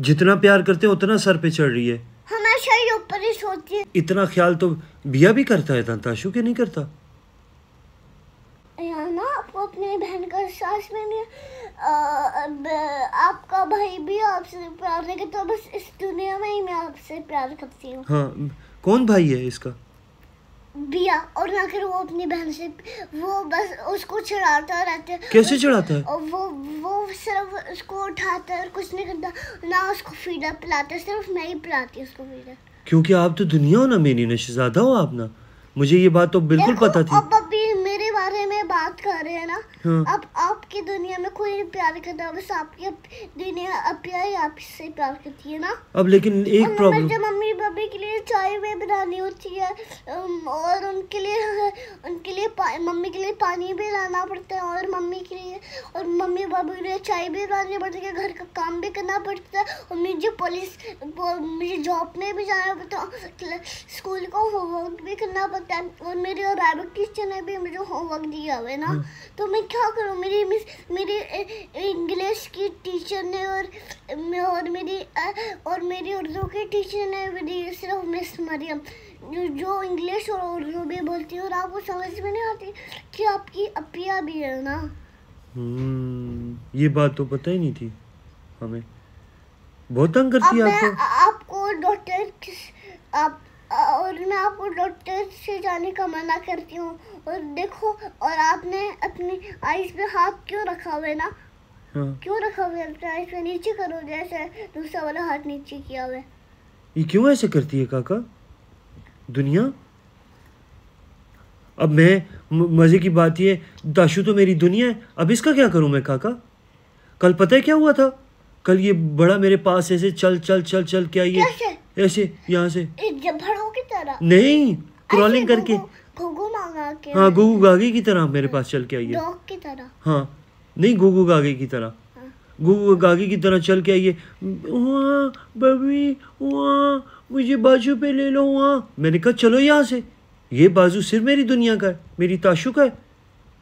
जितना प्यार करते हैं उतना सर पे चढ़ रही है। हमेशा ही ऊपर ही सोती है। इतना ख्याल तो बिया भी करता है ताशु के नहीं करता? ना आपको अपनी बहन का एहसास में नहीं आपका भाई भी आपसे प्यार नहीं करता बस इस दुनिया में ही मैं आपसे प्यार करती हूँ। हाँ कौन भाई है इसका? बिया और ना कर वो अपनी बहन से वो बस उसको चढ़ाता रहता है। कैसे चढ़ाता है? और वो वो सिर्फ़ उसको उठाता है और कुछ नहीं करता ना उसको फीडर पिलाता है सिर्फ़ मैं ही पिलाती उसको फीडर क्योंकि आप तो दुनिया हो ना मेरी ना शहजादा हो आप ना। मुझे ये बात तो बिल्कुल पता थी। बात कर रहे हैं ना हाँ। अब आपकी दुनिया में कोई प्यार करता बस आपकी दुनिया अपिया ही आपसे प्यार करती है ना अब लेकिन एक प्रॉब्लम मुझे मम्मी पापा के लिए चाय भी बनानी होती है और उनके लिए उनके लिए मम्मी के लिए पानी भी लाना पड़ता है और मम्मी के लिए और मम्मी पापा के लिए चाय भी बनानी पड़ती है घर का काम भी करना पड़ता है और मुझे पुलिस मुझे जॉब में भी जाना पड़ता है स्कूल का होमवर्क भी करना पड़ता है और मेरे अरेबिक टीचर ने भी मुझे होमवर्क दिया हुआ है ना तो मैं क्या करूँ? मेरी मिस मेरी इंग्लिश की टीचर ने और और मेरी और मेरी उर्दू की टीचर ने दी सिर्फ़ मिस मरियम जो जो इंग्लिश और उर्दू भी बोलती है और आपको समझ में नहीं आती कि आपकी अपिया भी है ना। हम्म, ये बात तो पता ही नहीं थी हमें। बहुत तंग करती है आपको? आपको डॉक्टर आप और मैं आपको डॉक्टर से जाने का मना करती हूँ। और देखो और आपने अपनी आइस पे हाथ क्यों रखा हुआ है ना? हाँ। क्यों रखा हुआ है? अपने आइस पे नीचे करो जैसे दूसरा वाला हाथ नीचे किया हुआ है। ये क्यों ऐसे करती है काका? दुनिया? अब मैं मज़े की बात ये दाशु तो मेरी दुनिया है। अब इसका क्या करूँ मैं काका? कल पता है क्या हुआ था? कल ये बड़ा मेरे पास ऐसे चल चल चल चल क्या ये ऐसे यहाँ से। की तरह नहीं क्रॉलिंग करके। मांगा के हाँ गुगू गागे की तरह मेरे पास चल के आई है डॉग की तरह। हाँ नहीं गुगू गागी की तरह। हाँ। गुगू गागी की तरह चल के आइए। वहाँ बबी वहाँ मुझे बाजू पे ले लो वहाँ। मैंने कहा चलो यहाँ से। ये बाजू सिर्फ़ मेरी दुनिया का है मेरी ताशु का है।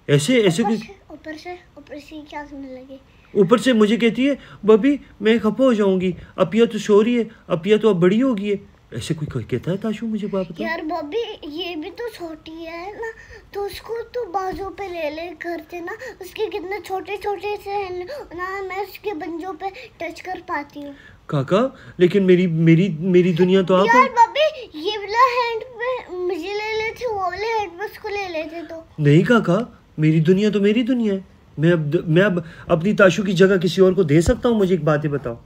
ऐसे ऐसे ऊपर से ऊपर से ऊपर से क्या सुनने लगे? ऊपर से मुझे कहती है बबी मैं खपा हो जाऊँगी। अपिया तो रही है अपिया तो अब बड़ी होगी है। ऐसे कोई कोई कहता है ताशु मुझे बात बता यार बॉबी ये भी तो छोटी है ना तो उसको तो बाजू पे ले ले करते ना उसके कितने छोटे छोटे से हैं ना मैं उसके बंजों पे टच कर पाती हूँ। काका लेकिन मेरी मेरी मेरी दुनिया तो आप यार बॉबी ये वाला हैंड पे मुझे ले लेते वो वाले हैंड पे उसको ले लेते तो। नहीं काका मेरी दुनिया तो मेरी दुनिया है। मैं अब मैं अब अपनी ताशु की जगह किसी और को दे सकता हूँ? मुझे एक बात ही बताओ।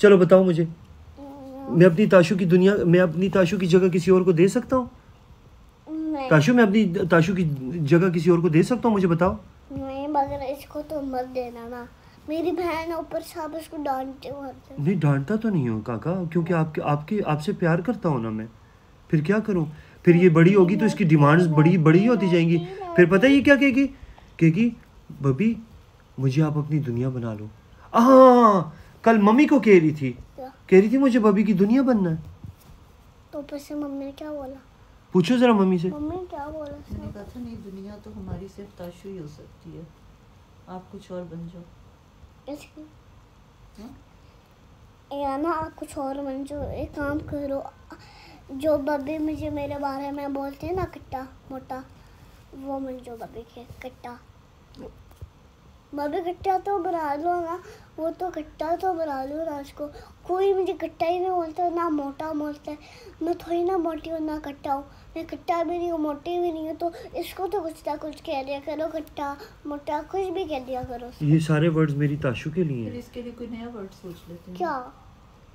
चलो बताओ मुझे। मैं अपनी ताशु की दुनिया मैं अपनी ताशु की जगह किसी और को दे सकता हूँ? ताशु मैं अपनी ताशु की जगह किसी और को दे सकता हूँ मुझे बताओ। नहीं मगर इसको तो मत देना ना। मेरी बहन ऊपर से आप उसको डांटते नहीं डांटता तो नहीं हूँ काका क्योंकि आपके आपके आपसे प्यार करता हूँ ना मैं। फिर क्या करूँ? फिर ये बड़ी होगी तो इसकी डिमांड्स बड़ी बड़ी होती जाएँगी। फिर पता है ये क्या कहेगी? कहेगी बबी मुझे आप अपनी दुनिया बना लो। हाँ कल मम्मी को कह रही थी। कह रही थी मुझे बबी की दुनिया बनना है। तो ऊपर से मम्मी ने क्या बोला? पूछो जरा मम्मी से। मम्मी ने क्या बोला मैंने कहा था नहीं दुनिया तो हमारी सिर्फ़ ताशु ही हो सकती है। आप कुछ और बन जाओ। इसकी हाँ? या ना आप कुछ और बन जो एक काम करो जो बब्बी मुझे मेरे बारे में बोलते हैं ना कट्टा मोटा वो मन जो बब्बी के कट्टा। बब्बी कट्टा तो बना लो ना वो तो कट्टा तो बना लो ना उसको। कोई मुझे कट्टा ही नहीं बोलता ना मोटा बोलता है मैं थोड़ी ना मोटी हूँ ना कट्टा हूँ। मैं कट्टा भी नहीं हूँ मोटी भी नहीं हूँ तो इसको तो कुछ ना कुछ कह दिया करो कट्टा मोटा कुछ भी कह दिया करो ये सारे वर्ड्स मेरी ताशु के लिए फिर हैं। इसके लिए कोई नया वर्ड सोच लेते हैं। क्या?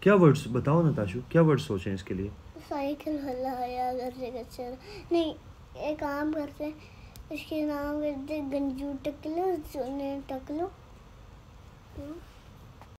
क्या वर्ड्स बताओ ना ताशु क्या वर्ड्स सोचे इसके लिए? साइकिल से नहीं एक काम करते हैं, इसके नाम गंजू टकलो सोने टकलो। हम्म,